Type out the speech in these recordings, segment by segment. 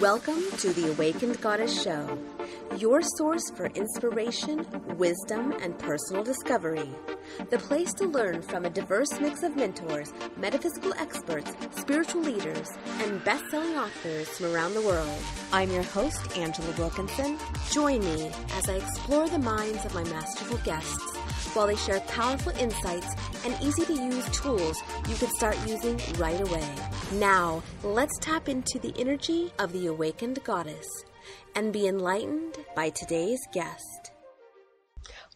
Welcome to the Awakened Goddess Show, your source for inspiration, wisdom, and personal discovery. The place to learn from a diverse mix of mentors, metaphysical experts, spiritual leaders, and best selling authors from around the world. I'm your host, Angela Wilkinson. Join me as I explore the minds of my masterful guests while they share powerful insights and easy to use tools you can start using right away. Now, let's tap into the energy of the awakened goddess and be enlightened by today's guest.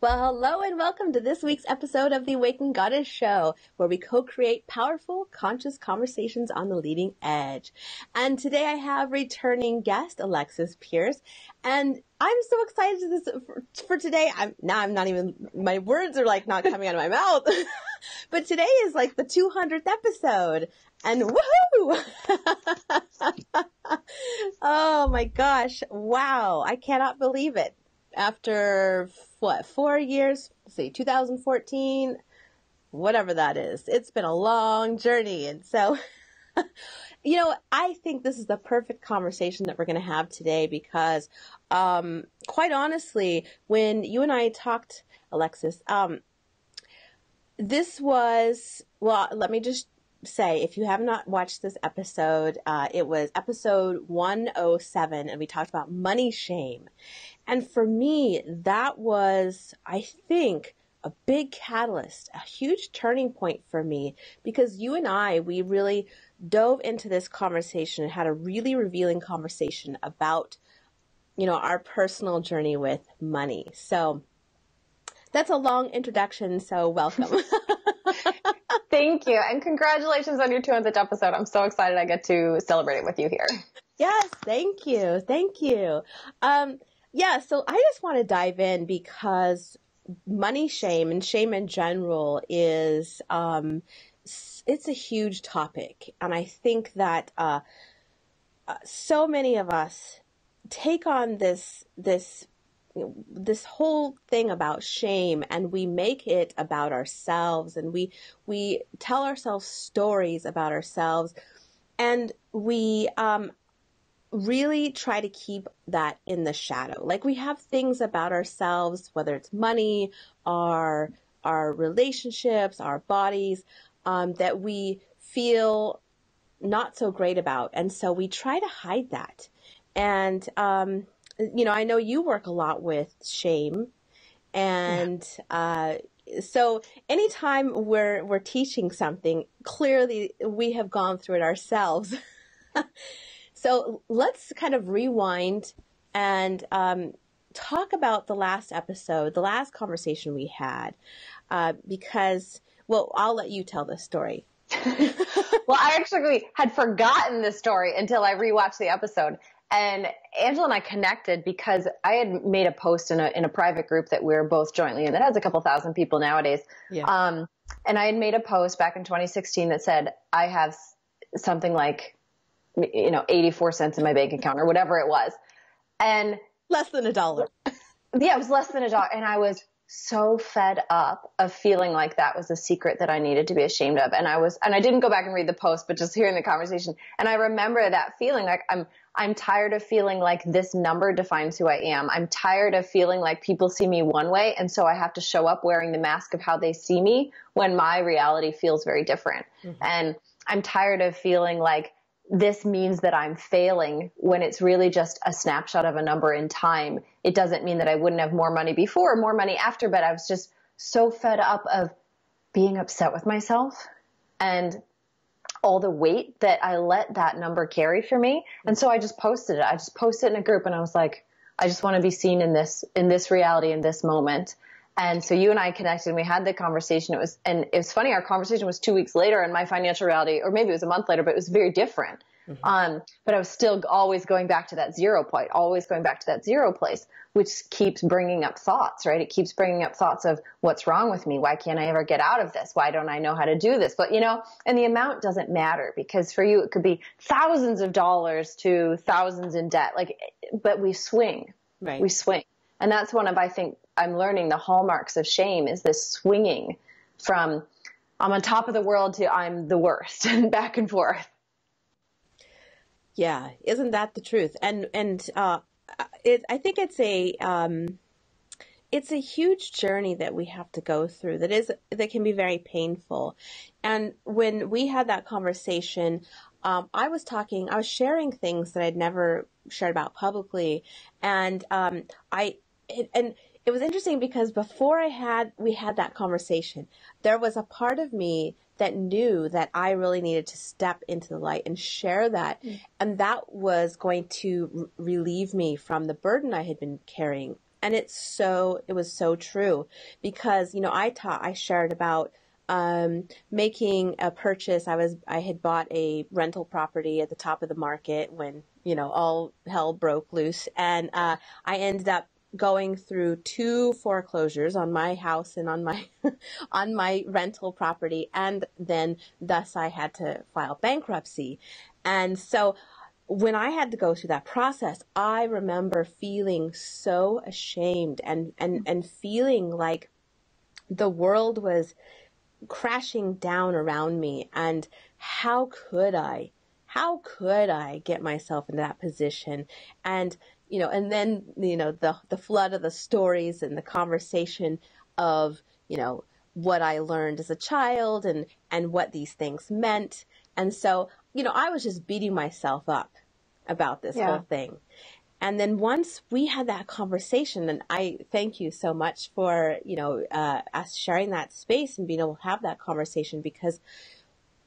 Well, hello and welcome to this week's episode of the Awakened Goddess Show, where we co-create powerful, conscious conversations on the leading edge. And today I have returning guest Alexis Pierce, and I'm so excited for, for, today. I'm now I'm not even my words are like not coming out of my mouth. but today is like the 200th episode, and woohoo! oh my gosh! Wow, I cannot believe it. After what four years? Let's see, 2014, whatever that is. It's been a long journey, and so. you know, I think this is the perfect conversation that we're going to have today because, um, quite honestly, when you and I talked, Alexis, um, this was, well, let me just say, if you have not watched this episode, uh, it was episode 107, and we talked about money shame. And for me, that was, I think, a big catalyst, a huge turning point for me because you and I, we really dove into this conversation and had a really revealing conversation about, you know, our personal journey with money. So that's a long introduction. So welcome. Thank you. And congratulations on your 200th episode. I'm so excited I get to celebrate it with you here. Yes. Thank you. Thank you. Um, yeah. So I just want to dive in because money shame and shame in general is, um, it's a huge topic, and I think that uh, uh, so many of us take on this this this whole thing about shame and we make it about ourselves and we we tell ourselves stories about ourselves and we um, really try to keep that in the shadow like we have things about ourselves whether it's money our our relationships our bodies um, that we feel not so great about. And so we try to hide that. And, um, you know, I know you work a lot with shame. And yeah. uh, so anytime we're, we're teaching something, clearly we have gone through it ourselves. so let's kind of rewind and um, talk about the last episode, the last conversation we had, uh, because well, I'll let you tell this story. well, I actually had forgotten this story until I rewatched the episode. And Angela and I connected because I had made a post in a in a private group that we're both jointly in that has a couple thousand people nowadays. Yeah. Um, and I had made a post back in 2016 that said I have something like you know 84 cents in my bank account or whatever it was, and less than a dollar. Yeah, it was less than a dollar, and I was so fed up of feeling like that was a secret that I needed to be ashamed of. And I was, and I didn't go back and read the post, but just hearing the conversation. And I remember that feeling like I'm, I'm tired of feeling like this number defines who I am. I'm tired of feeling like people see me one way. And so I have to show up wearing the mask of how they see me when my reality feels very different. Mm-hmm. And I'm tired of feeling like this means that I'm failing when it's really just a snapshot of a number in time. It doesn't mean that I wouldn't have more money before or more money after, but I was just so fed up of being upset with myself and all the weight that I let that number carry for me. And so I just posted it. I just posted it in a group and I was like, I just want to be seen in this, in this reality, in this moment. And so you and I connected and we had the conversation. It was, and it was funny. Our conversation was two weeks later and my financial reality, or maybe it was a month later, but it was very different. Mm-hmm. Um, but I was still always going back to that zero point, always going back to that zero place, which keeps bringing up thoughts, right? It keeps bringing up thoughts of what's wrong with me? Why can't I ever get out of this? Why don't I know how to do this? But you know, and the amount doesn't matter because for you, it could be thousands of dollars to thousands in debt. Like, but we swing, right. we swing. And that's one of, I think, I'm learning the hallmarks of shame is this swinging from I'm on top of the world to I'm the worst and back and forth. Yeah, isn't that the truth? And and uh, it, I think it's a um, it's a huge journey that we have to go through. That is that can be very painful. And when we had that conversation, um, I was talking, I was sharing things that I'd never shared about publicly, and um, I it, and it was interesting because before I had we had that conversation, there was a part of me that knew that I really needed to step into the light and share that. Mm. And that was going to r- relieve me from the burden I had been carrying. And it's so, it was so true because, you know, I taught, I shared about um, making a purchase. I was, I had bought a rental property at the top of the market when, you know, all hell broke loose. And, uh, I ended up going through two foreclosures on my house and on my on my rental property and then thus I had to file bankruptcy. And so when I had to go through that process, I remember feeling so ashamed and and and feeling like the world was crashing down around me and how could I how could I get myself in that position and you know, and then, you know, the, the flood of the stories and the conversation of, you know, what I learned as a child and, and what these things meant. And so, you know, I was just beating myself up about this yeah. whole thing. And then once we had that conversation, and I thank you so much for, you know, uh, us sharing that space and being able to have that conversation because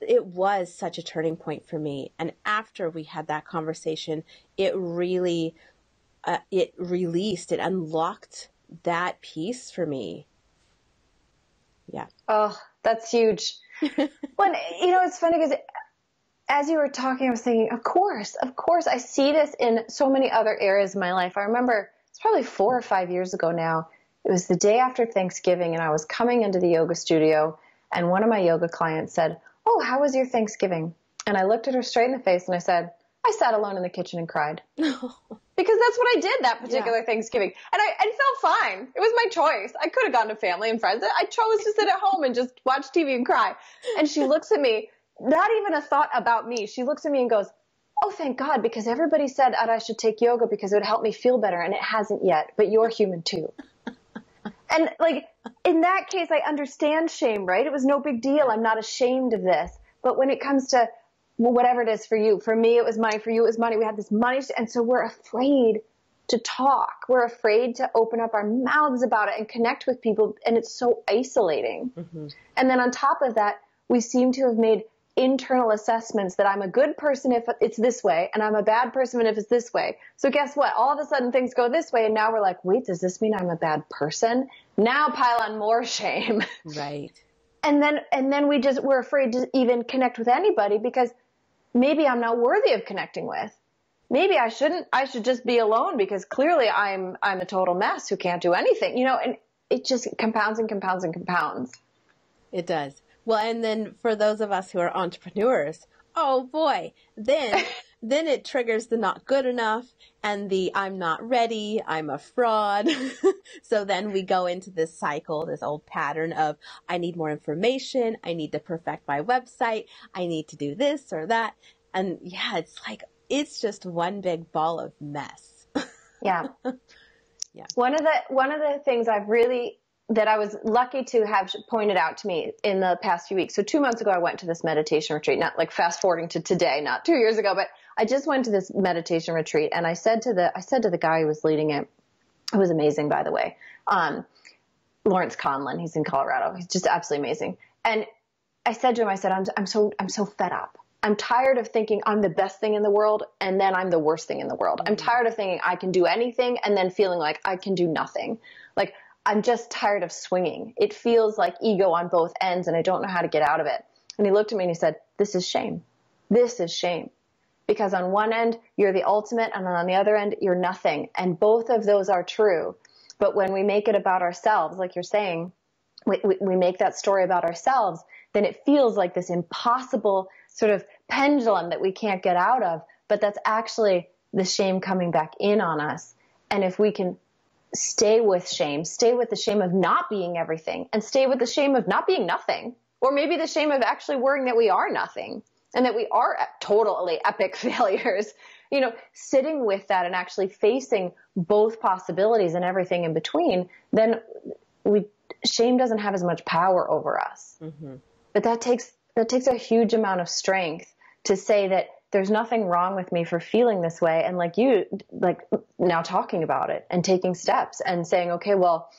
it was such a turning point for me. And after we had that conversation, it really uh, it released, it unlocked that piece for me. Yeah. Oh, that's huge. when you know, it's funny because as you were talking, I was thinking, of course, of course, I see this in so many other areas of my life. I remember it's probably four or five years ago now. It was the day after Thanksgiving, and I was coming into the yoga studio, and one of my yoga clients said, "Oh, how was your Thanksgiving?" And I looked at her straight in the face and I said, "I sat alone in the kitchen and cried." because that's what I did that particular yeah. Thanksgiving. And I, I felt fine. It was my choice. I could have gone to family and friends. I chose to sit at home and just watch TV and cry. And she looks at me, not even a thought about me. She looks at me and goes, Oh, thank God, because everybody said that I should take yoga because it would help me feel better. And it hasn't yet, but you're human too. and like in that case, I understand shame, right? It was no big deal. I'm not ashamed of this. But when it comes to whatever it is for you. For me, it was money. For you, it was money. We had this money. And so we're afraid to talk. We're afraid to open up our mouths about it and connect with people. And it's so isolating. Mm-hmm. And then on top of that, we seem to have made internal assessments that I'm a good person if it's this way and I'm a bad person if it's this way. So guess what? All of a sudden things go this way and now we're like, wait, does this mean I'm a bad person? Now pile on more shame. Right. and then and then we just we're afraid to even connect with anybody because maybe I'm not worthy of connecting with. Maybe I shouldn't, I should just be alone because clearly I'm, I'm a total mess who can't do anything, you know, and it just compounds and compounds and compounds. It does. Well, and then for those of us who are entrepreneurs, oh boy, then, then it triggers the not good enough and the I'm not ready, I'm a fraud. so then we go into this cycle, this old pattern of I need more information, I need to perfect my website, I need to do this or that. And yeah, it's like, it's just one big ball of mess. yeah. Yeah. One of the, one of the things I've really, that I was lucky to have pointed out to me in the past few weeks. So two months ago, I went to this meditation retreat, not like fast forwarding to today, not two years ago, but I just went to this meditation retreat and I said to the, I said to the guy who was leading it, it was amazing, by the way. Um, Lawrence Conlin, he's in Colorado. He's just absolutely amazing. And I said to him, I said, I'm, I'm so, I'm so fed up. I'm tired of thinking I'm the best thing in the world and then I'm the worst thing in the world. I'm mm-hmm. tired of thinking I can do anything and then feeling like I can do nothing. Like I'm just tired of swinging. It feels like ego on both ends and I don't know how to get out of it. And he looked at me and he said, this is shame. This is shame because on one end you're the ultimate and on the other end you're nothing. And both of those are true. But when we make it about ourselves like you're saying we, we, we, make that story about ourselves then it feels like this impossible sort of pendulum that we can't get out of. But that's actually the shame coming back in on us. And if we can stay with shame stay with the shame of not being everything and stay with the shame of not being nothing or maybe the shame of actually worrying that we are nothing and that we are totally epic failures, you know, sitting with that and actually facing both possibilities and everything in between, then we shame doesn't have as much power over us. Mm-hmm. But that takes that takes a huge amount of strength to say that there's nothing wrong with me for feeling this way and like you like now talking about it and taking steps and saying okay well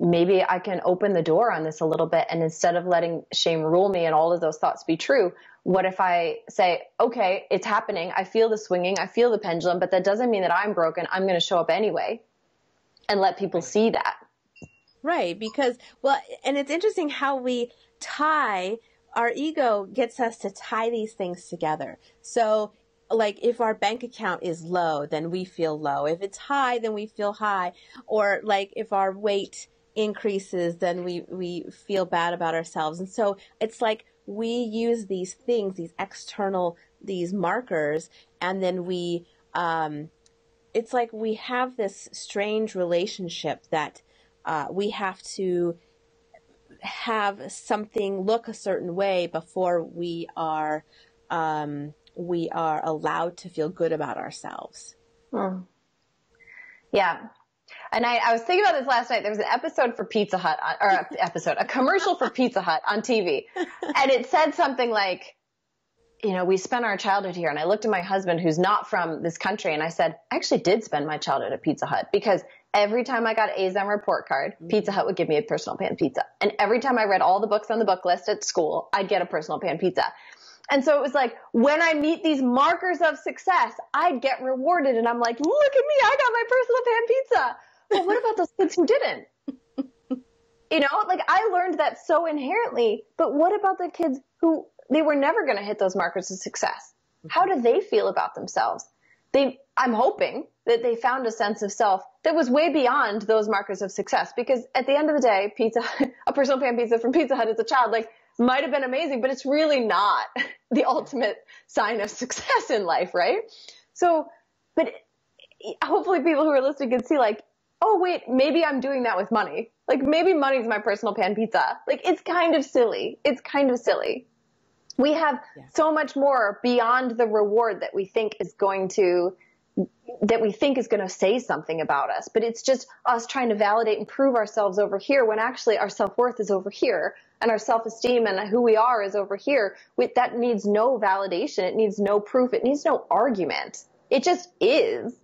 maybe I can open the door on this a little bit and instead of letting shame rule me and all of those thoughts be true what if I say okay it's happening I feel the swinging I feel the pendulum but that doesn't mean that I'm broken I'm going to show up anyway and let people see that right because well and it's interesting how we tie our ego gets us to tie these things together. So like if our bank account is low, then we feel low. If it's high, then we feel high. Or like if our weight increases, then we, we feel bad about ourselves. And so it's like we use these things, these external, these markers, and then we, um, it's like we have this strange relationship that uh, we have to have something look a certain way before we are um, we are allowed to feel good about ourselves. Hmm. Yeah. And I, I, was thinking about this last night. There was an episode for Pizza Hut, on, or a episode, a commercial for Pizza Hut on TV. And it said something like, you know, we spent our childhood here. And I looked at my husband, who's not from this country, and I said, I actually did spend my childhood at Pizza Hut because every time I got A's on report card, mm-hmm. Pizza Hut would give me a personal pan pizza. And every time I read all the books on the book list at school, I'd get a personal pan pizza. And so it was like, when I meet these markers of success, I'd get rewarded. And I'm like, look at me, I got my personal pan pizza. But what about those kids who didn't? you know, like I learned that so inherently. But what about the kids who they were never going to hit those markers of success? How do they feel about themselves? They, I'm hoping that they found a sense of self that was way beyond those markers of success. Because at the end of the day, pizza, a personal pan pizza from Pizza Hut as a child, like might have been amazing, but it's really not the ultimate sign of success in life, right? So, but hopefully people who are listening can see like, oh wait, maybe I'm doing that with money. Like maybe money's my personal pan pizza. Like it's kind of silly. It's kind of silly. We have yeah. so much more beyond the reward that we think is going to that we think is going to say something about us, but it's just us trying to validate and prove ourselves over here when actually our self-worth is over here and our self-esteem and who we are is over here. That needs no validation. It needs no proof. It needs no argument. It just is.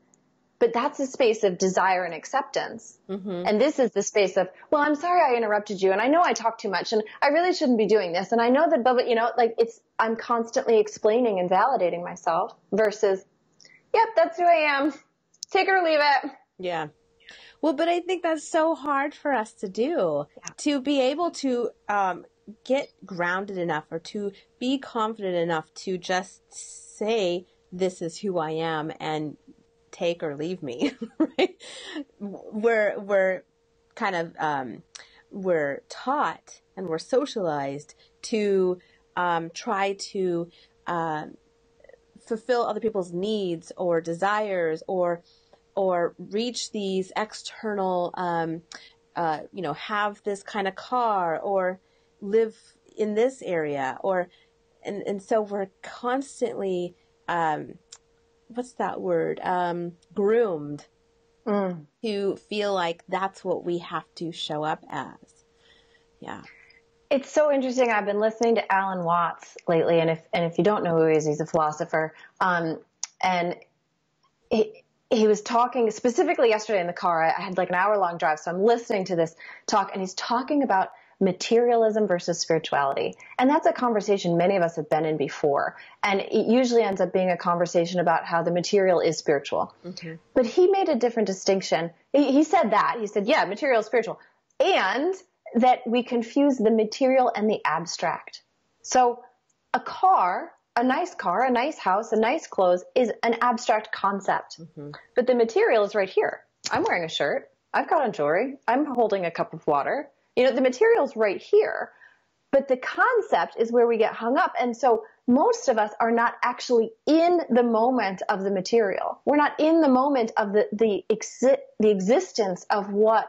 But that's the space of desire and acceptance. Mm-hmm. And this is the space of, well, I'm sorry I interrupted you and I know I talk too much and I really shouldn't be doing this. And I know that, but you know, like it's, I'm constantly explaining and validating myself versus yep, that's who I am. Take it or leave it. Yeah. Well, but I think that's so hard for us to do yeah. to be able to um, get grounded enough or to be confident enough to just say, this is who I am and take or leave me. right? We're, we're kind of, um, we're taught and we're socialized to um, try to um, fulfill other people's needs or desires or or reach these external um, uh, you know have this kind of car or live in this area or and and so we're constantly um, what's that word? Um, groomed mm. to feel like that's what we have to show up as. Yeah it's so interesting. I've been listening to Alan Watts lately, and if and if you don't know who he is, he's a philosopher. Um, and he he was talking specifically yesterday in the car. I had like an hour long drive, so I'm listening to this talk, and he's talking about materialism versus spirituality. And that's a conversation many of us have been in before. And it usually ends up being a conversation about how the material is spiritual. Mm-hmm. But he made a different distinction. He, he said that. He said, yeah, material is spiritual. And that we confuse the material and the abstract. So a car, a nice car, a nice house, a nice clothes is an abstract concept. Mm-hmm. But the material is right here. I'm wearing a shirt. I've got on jewelry. I'm holding a cup of water. You know, the material's right here. But the concept is where we get hung up. And so most of us are not actually in the moment of the material. We're not in the moment of the, the, exi- the existence of what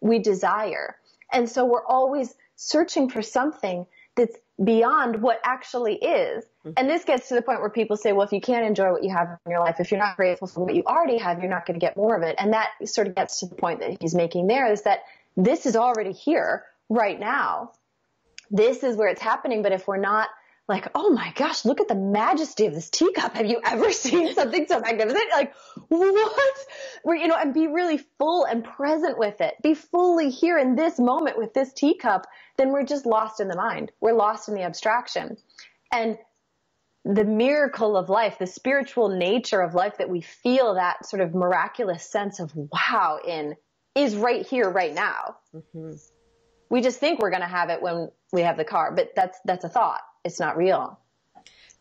we desire. And so we're always searching for something that's beyond what actually is. Mm-hmm. And this gets to the point where people say, well, if you can't enjoy what you have in your life, if you're not grateful for what you already have, you're not going to get more of it. And that sort of gets to the point that he's making there is that this is already here right now. This is where it's happening. But if we're not like, oh my gosh, look at the majesty of this teacup. Have you ever seen something so magnificent? Like, what? You know, and be really full and present with it. Be fully here in this moment with this teacup, then we're just lost in the mind. We're lost in the abstraction. And the miracle of life, the spiritual nature of life that we feel that sort of miraculous sense of wow in is right here, right now. Mm-hmm. We just think we're going to have it when we have the car, but that's, that's a thought it's not real.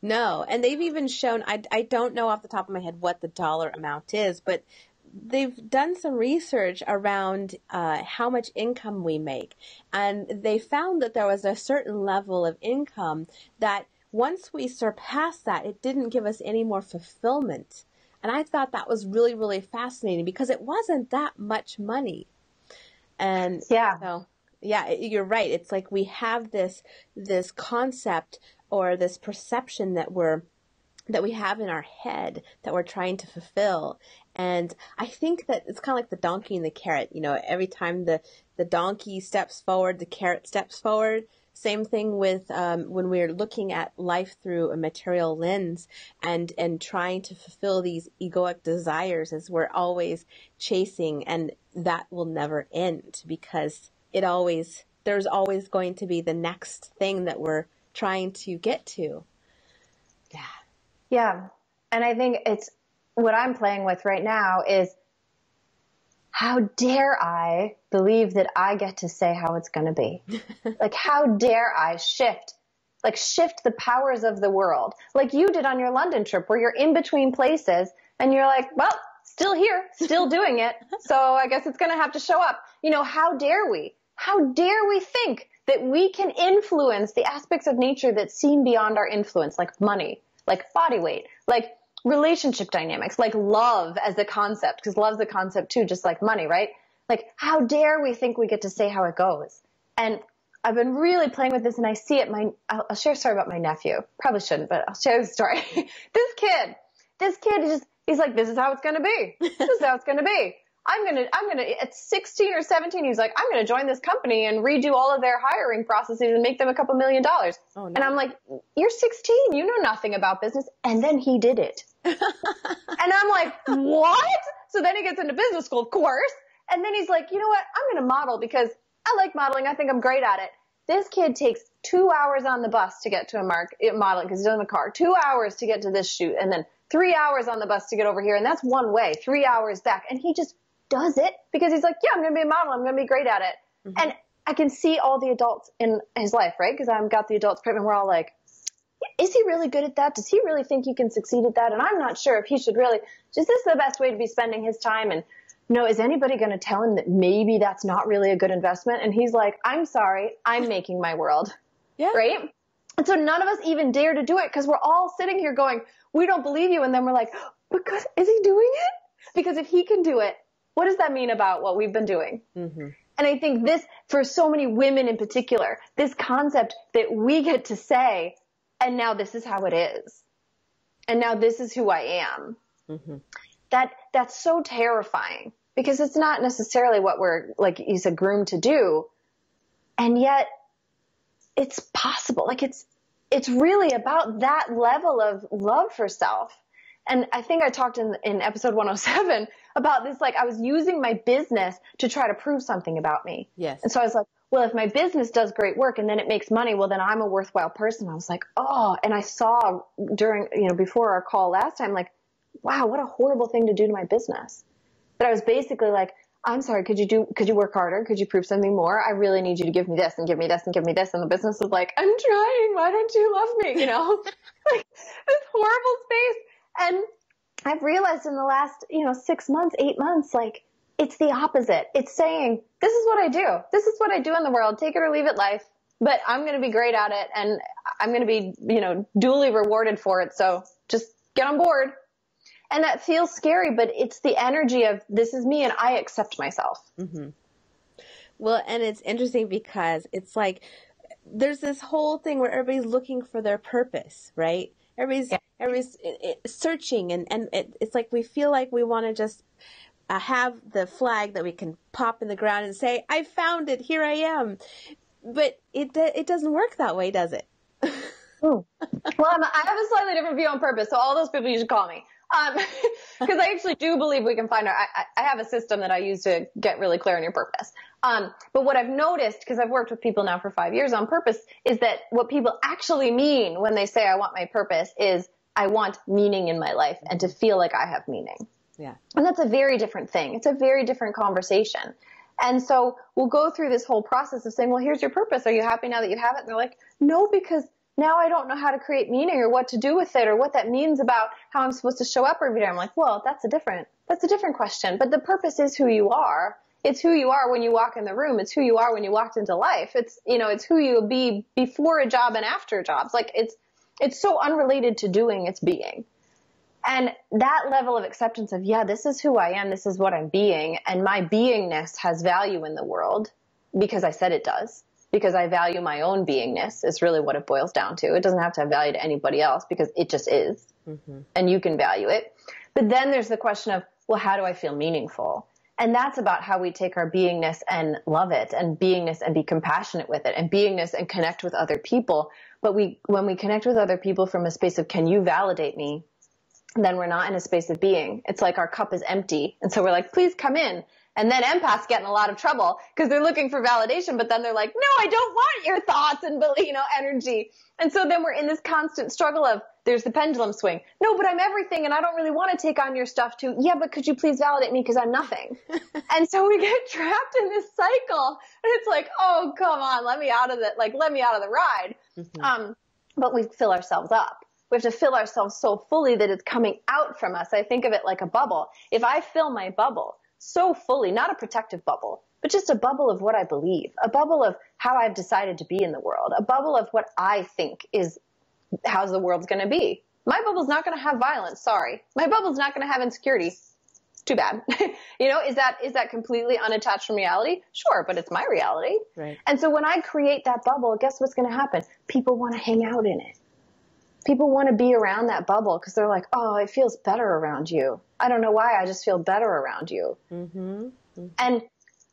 No, and they've even shown, I, I don't know off the top of my head what the dollar amount is, but they've done some research around uh, how much income we make. And they found that there was a certain level of income that once we surpassed that, it didn't give us any more fulfillment. And I thought that was really, really fascinating because it wasn't that much money. And yeah. So yeah, you're right. It's like we have this this concept or this perception that we're that we have in our head that we're trying to fulfill. And I think that it's kind of like the donkey and the carrot. You know, every time the, the donkey steps forward, the carrot steps forward. Same thing with um, when we're looking at life through a material lens and, and trying to fulfill these egoic desires as we're always chasing, and that will never end because it always there's always going to be the next thing that we're trying to get to. Yeah. Yeah. And I think it's what I'm playing with right now is how dare I believe that I get to say how it's going to be? like, how dare I shift, like, shift the powers of the world, like you did on your London trip, where you're in between places and you're like, well, still here, still doing it. So I guess it's going to have to show up. You know, how dare we? How dare we think that we can influence the aspects of nature that seem beyond our influence, like money, like body weight, like relationship dynamics, like love as a concept, because love's a concept too, just like money, right? Like, how dare we think we get to say how it goes? And I've been really playing with this and I see it. My, I'll, I'll share a story about my nephew. Probably shouldn't, but I'll share the story. this kid, this kid is just, he's like, this is how it's going to be. This is how it's going to be. I'm gonna, I'm gonna, at 16 or 17, he's like, I'm gonna join this company and redo all of their hiring processes and make them a couple million dollars. Oh, no. And I'm like, you're 16, you know nothing about business. And then he did it. and I'm like, what? So then he gets into business school, of course. And then he's like, you know what? I'm gonna model because I like modeling. I think I'm great at it. This kid takes two hours on the bus to get to a mark eh, modeling because he's in the car. Two hours to get to this shoot, and then three hours on the bus to get over here, and that's one way. Three hours back, and he just does it because he's like, yeah, I'm going to be a model. I'm going to be great at it. Mm-hmm. And I can see all the adults in his life, right? Because I've got the adults pregnant. We're all like, is he really good at that? Does he really think he can succeed at that? And I'm not sure if he should really, is this the best way to be spending his time? And no, is anybody going to tell him that maybe that's not really a good investment? And he's like, I'm sorry, I'm making my world. Yeah. Right? And so none of us even dare to do it because we're all sitting here going, we don't believe you. And then we're like, because is he doing it? Because if he can do it, what does that mean about what we've been doing? Mm-hmm. And I think this, for so many women in particular, this concept that we get to say, and now this is how it is. And now this is who I am. Mm-hmm. That, that's so terrifying because it's not necessarily what we're, like you said, groomed to do. And yet it's possible. Like it's, it's really about that level of love for self and I think I talked in, in episode 107 about this, like I was using my business to try to prove something about me. Yes. And so I was like, well, if my business does great work and then it makes money, well, then I'm a worthwhile person. I was like, oh, and I saw during, you know, before our call last time, like, wow, what a horrible thing to do to my business. But I was basically like, I'm sorry, could you do, could you work harder? Could you prove something more? I really need you to give me this and give me this and give me this. And the business was like, I'm trying. Why don't you love me? You know, like this horrible space. And I've realized in the last, you know, six months, eight months, like it's the opposite. It's saying, this is what I do. This is what I do in the world. Take it or leave it life. But I'm going to be great at it and I'm going to be, you know, duly rewarded for it. So just get on board. And that feels scary, but it's the energy of this is me and I accept myself. Mm-hmm. Well, and it's interesting because it's like there's this whole thing where everybody's looking for their purpose, right? Everybody's, yeah. Everybody's searching and, and it, it's like we feel like we want to just uh, have the flag that we can pop in the ground and say, I found it, here I am. But it, it doesn't work that way, does it? well, I'm, i have a slightly different view on purpose. So all those people you should call me. because um, I actually do believe we can find our. I, I, have a system that I use to get really clear on your purpose. Um, but what I've noticed, because I've worked with people now for five years on purpose, is that what people actually mean when they say I want my purpose is I want meaning in my life and to feel like I have meaning. Yeah. And that's a very different thing. It's a very different conversation. And so we'll go through this whole process of saying, well, here's your purpose. Are you happy now that you have it? And they're like, no, because now I don't know how to create meaning or what to do with it or what that means about how I'm supposed to show up every day. I'm like, well, that's a different, that's a different question. But the purpose is who you are. It's who you are when you walk in the room. It's who you are when you walked into life. It's, you know, it's who you'll be before a job and after jobs. Like it's, it's so unrelated to doing, it's being. And that level of acceptance of, yeah, this is who I am. This is what I'm being. And my beingness has value in the world because I said it does because I value my own beingness is really what it boils down to. It doesn't have to have value to anybody else because it just is. Mm-hmm. And you can value it. But then there's the question of, well, how do I feel meaningful? And that's about how we take our beingness and love it and beingness and be compassionate with it and beingness and connect with other people. But we, when we connect with other people from a space of, can you validate me? Then we're not in a space of being. It's like our cup is empty. And so we're like, please come in. And then empaths get in a lot of trouble because they're looking for validation, but then they're like, no, I don't want your thoughts and, you know, energy. And so then we're in this constant struggle of there's the pendulum swing. No, but I'm everything and I don't really want to take on your stuff too. Yeah, but could you please validate me because I'm nothing? and so we get trapped in this cycle and it's like, oh, come on, let me out of it. Like, let me out of the ride. Mm-hmm. Um, but we fill ourselves up. We have to fill ourselves so fully that it's coming out from us. I think of it like a bubble. If I fill my bubble so fully, not a protective bubble, but just a bubble of what I believe, a bubble of how I've decided to be in the world, a bubble of what I think is how the world's going to be. My bubble's not going to have violence. Sorry. My bubble's not going to have insecurity. Too bad. you know, is that, is that completely unattached from reality? Sure, but it's my reality. Right. And so when I create that bubble, guess what's going to happen? People want to hang out in it people want to be around that bubble because they're like, oh, it feels better around you. I don't know why. I just feel better around you. Mm-hmm. Mm-hmm. And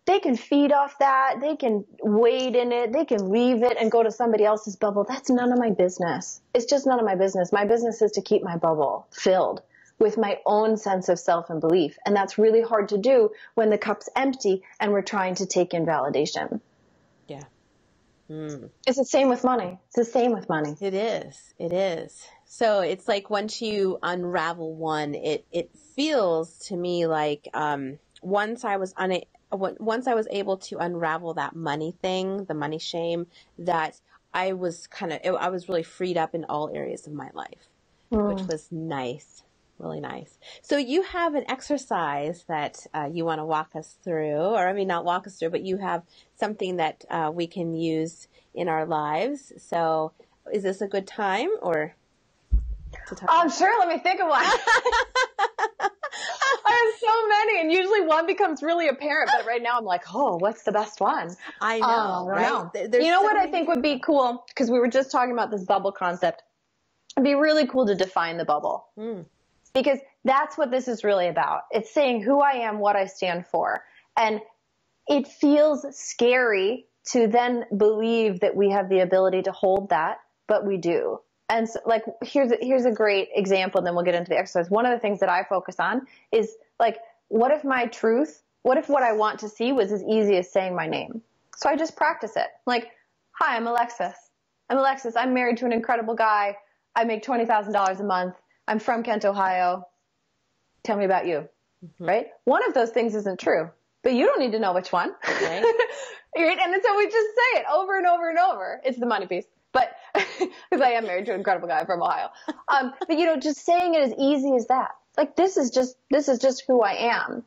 they can feed off that. They can wade in it. They can leave it and go to somebody else's bubble. That's none of my business. It's just none of my business. My business is to keep my bubble filled with my own sense of self and belief. And that's really hard to do when the cup's empty and we're trying to take in validation. Yeah. Mm. It's the same with money. It's the same with money. It is. It is. So it's like once you unravel one, it it feels to me like um, once I was un- once I was able to unravel that money thing, the money shame, that I was kind of I was really freed up in all areas of my life, mm. which was nice really nice. So you have an exercise that uh, you want to walk us through, or I mean, not walk us through, but you have something that uh, we can use in our lives. So is this a good time or? To talk um, sure. Let me think of one. So many, and usually one becomes really apparent. But right now, I'm like, oh, what's the best one? I know, um, right? Know. You know so what many... I think would be cool because we were just talking about this bubble concept. It'd be really cool to define the bubble. Mm because that's what this is really about. It's saying who I am, what I stand for. And it feels scary to then believe that we have the ability to hold that, but we do. And so, like, here's a, here's a great example, and then we'll get into the exercise. One of the things that I focus on is like, what if my truth, what if what I want to see was as easy as saying my name? So I just practice it. Like, hi, I'm Alexis. I'm Alexis. I'm married to an incredible guy. I make $20,000 a month. I'm from Kent, Ohio. Tell me about you. Mm-hmm. Right? One of those things isn't true, but you don't need to know which one. Right. right? And so we just say it over and over and over. It's the money piece. Because I am married to an incredible guy from Ohio. Um, but you know, just saying it as easy as that. Like this is just this is just who I am.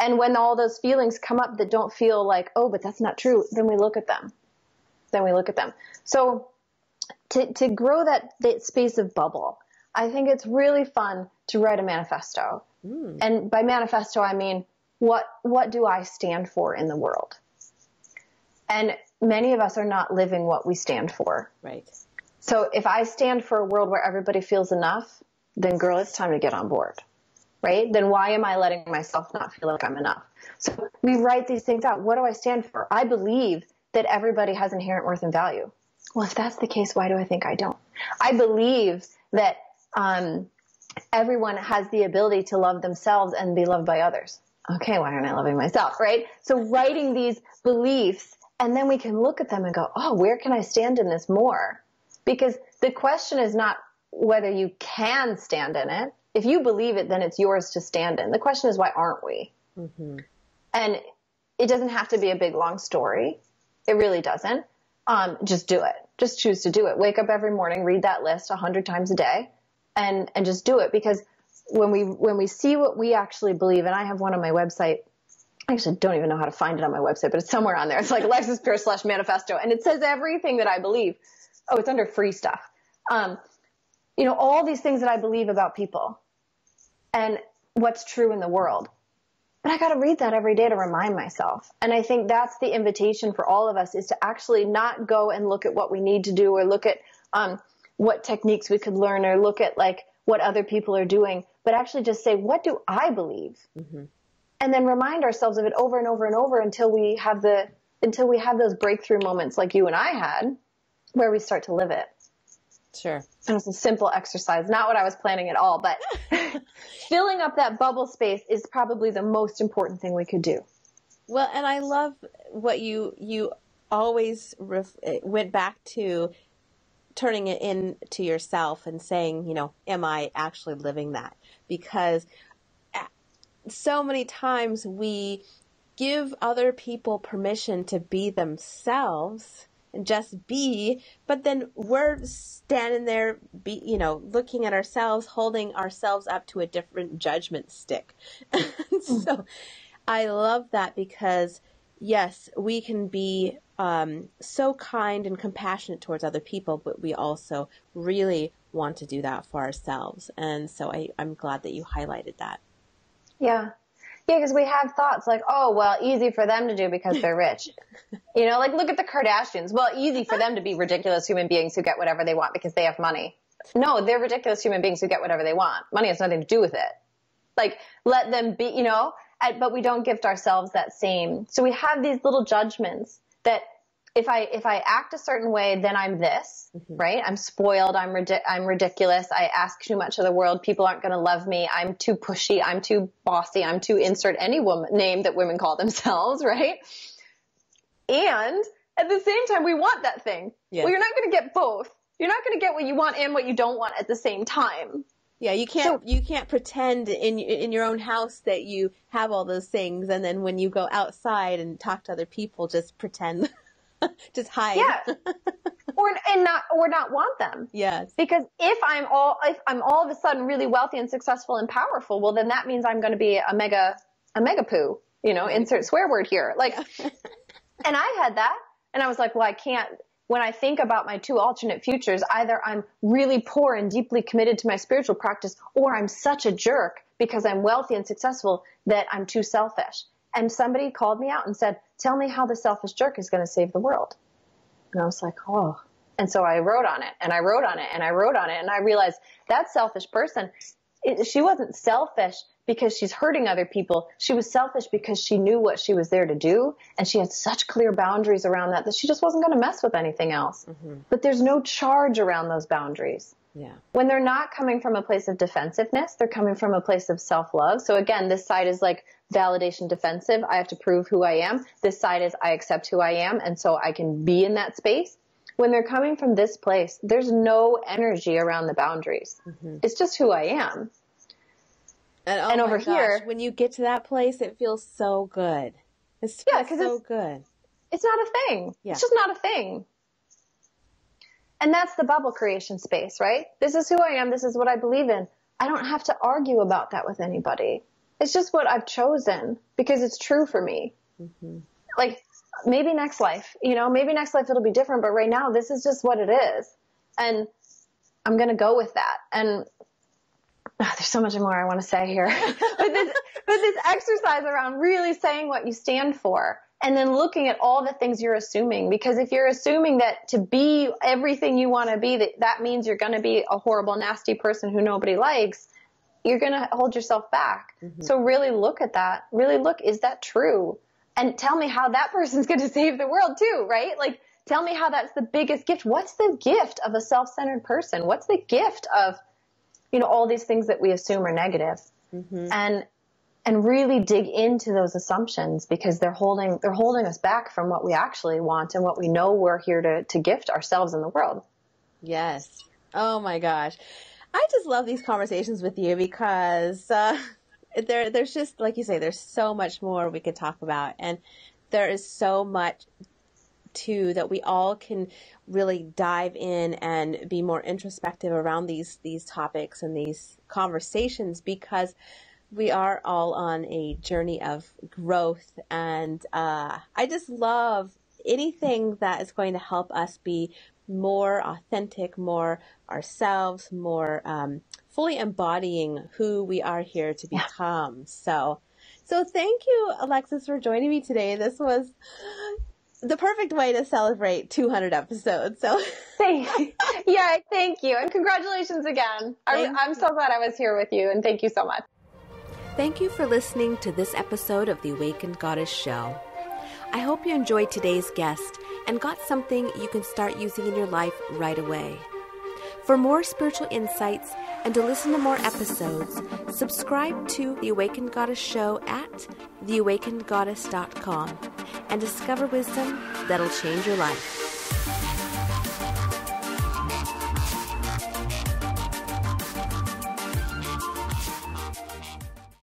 And when all those feelings come up that don't feel like, oh, but that's not true, then we look at them. Then we look at them. So to to grow that, that space of bubble, I think it's really fun to write a manifesto. Mm. And by manifesto, I mean, what, what do I stand for in the world? And many of us are not living what we stand for. Right. So if I stand for a world where everybody feels enough, then girl, it's time to get on board. Right? Then why am I letting myself not feel like I'm enough? So we write these things out. What do I stand for? I believe that everybody has inherent worth and value. Well, if that's the case, why do I think I don't? I believe that um, everyone has the ability to love themselves and be loved by others. Okay, why aren't I loving myself, right? So writing these beliefs and then we can look at them and go, oh, where can I stand in this more? Because the question is not whether you can stand in it. If you believe it, then it's yours to stand in. The question is, why aren't we? Mm-hmm. And it doesn't have to be a big long story. It really doesn't. Um, just do it. Just choose to do it. Wake up every morning, read that list a hundred times a day, and and just do it. Because when we when we see what we actually believe, and I have one on my website I actually don't even know how to find it on my website, but it's somewhere on there. It's like Alexis Pierce slash manifesto, and it says everything that I believe. Oh, it's under free stuff. Um, you know, all these things that I believe about people and what's true in the world. But I got to read that every day to remind myself. And I think that's the invitation for all of us is to actually not go and look at what we need to do or look at um, what techniques we could learn or look at like what other people are doing, but actually just say, what do I believe? Mm-hmm and then remind ourselves of it over and over and over until we have the until we have those breakthrough moments like you and I had where we start to live it. Sure. And it's a simple exercise, not what I was planning at all, but filling up that bubble space is probably the most important thing we could do. Well, and I love what you you always ref- went back to turning it into yourself and saying, you know, am I actually living that? Because so many times we give other people permission to be themselves and just be, but then we're standing there, be, you know, looking at ourselves, holding ourselves up to a different judgment stick. so I love that because yes, we can be um, so kind and compassionate towards other people, but we also really want to do that for ourselves. And so I, I'm glad that you highlighted that. Yeah. Yeah, because we have thoughts like, oh, well, easy for them to do because they're rich. you know, like look at the Kardashians. Well, easy for them to be ridiculous human beings who get whatever they want because they have money. No, they're ridiculous human beings who get whatever they want. Money has nothing to do with it. Like, let them be, you know, but we don't gift ourselves that same. So we have these little judgments that if I if I act a certain way, then I'm this, mm-hmm. right? I'm spoiled. I'm ridi- I'm ridiculous. I ask too much of the world. People aren't going to love me. I'm too pushy. I'm too bossy. I'm too insert any woman name that women call themselves, right? And at the same time, we want that thing. Yes. Well, you're not going to get both. You're not going to get what you want and what you don't want at the same time. Yeah, you can't so, you can't pretend in in your own house that you have all those things, and then when you go outside and talk to other people, just pretend just hide. Yeah. or and not or not want them. Yes. Because if I'm all if I'm all of a sudden really wealthy and successful and powerful, well then that means I'm going to be a mega a mega poo. You know, insert swear word here. Like, and I had that, and I was like, well, I can't. When I think about my two alternate futures, either I'm really poor and deeply committed to my spiritual practice, or I'm such a jerk because I'm wealthy and successful that I'm too selfish. And somebody called me out and said, tell me how the selfish jerk is going to save the world. And I was like, oh. And so I wrote on it and I wrote on it and I wrote on it and I realized that selfish person, it, she wasn't selfish because she's hurting other people. She was selfish because she knew what she was there to do and she had such clear boundaries around that that she just wasn't going to mess with anything else. Mm-hmm. But there's no charge around those boundaries. Yeah. When they're not coming from a place of defensiveness, they're coming from a place of self-love. So again, this side is like validation defensive. I have to prove who I am. This side is I accept who I am and so I can be in that space. When they're coming from this place, there's no energy around the boundaries. Mm-hmm. It's just who I am. And, oh and over gosh, here, when you get to that place, it feels so good. It's yeah, so it's, good. It's not a thing. Yeah. It's just not a thing. And that's the bubble creation space, right? This is who I am. This is what I believe in. I don't have to argue about that with anybody. It's just what I've chosen because it's true for me. Mm-hmm. Like maybe next life, you know, maybe next life it'll be different, but right now this is just what it is. And I'm going to go with that. And oh, there's so much more I want to say here. but this, but this exercise around really saying what you stand for and then looking at all the things you're assuming. Because if you're assuming that to be everything you want to be that that means you're going to be a horrible nasty person who nobody likes you're going to hold yourself back. Mm-hmm. so really look at that. Really look is that true? And tell me how that person's going to save the world too right? Like tell me how that's the biggest gift. What's the gift of a self-centered person? What's the gift of you know all these things that we assume are negative? Mm-hmm. and and really dig into those assumptions because they're holding they're holding us back from what we actually want and what we know we're here to to gift ourselves in the world. Yes. Oh my gosh. I just love these conversations with you because uh, there there's just like you say there's so much more we could talk about and there is so much too that we all can really dive in and be more introspective around these these topics and these conversations because we are all on a journey of growth, and uh, I just love anything that is going to help us be more authentic, more ourselves, more um, fully embodying who we are here to become. Yeah. So, so thank you, Alexis, for joining me today. This was the perfect way to celebrate 200 episodes. So, yeah, thank you, and congratulations again. I'm, I'm so glad I was here with you, and thank you so much. Thank you for listening to this episode of the Awakened Goddess Show. I hope you enjoyed today's guest and got something you can start using in your life right away. For more spiritual insights and to listen to more episodes, subscribe to The Awakened Goddess Show at theawakenedgoddess.com and discover wisdom that'll change your life.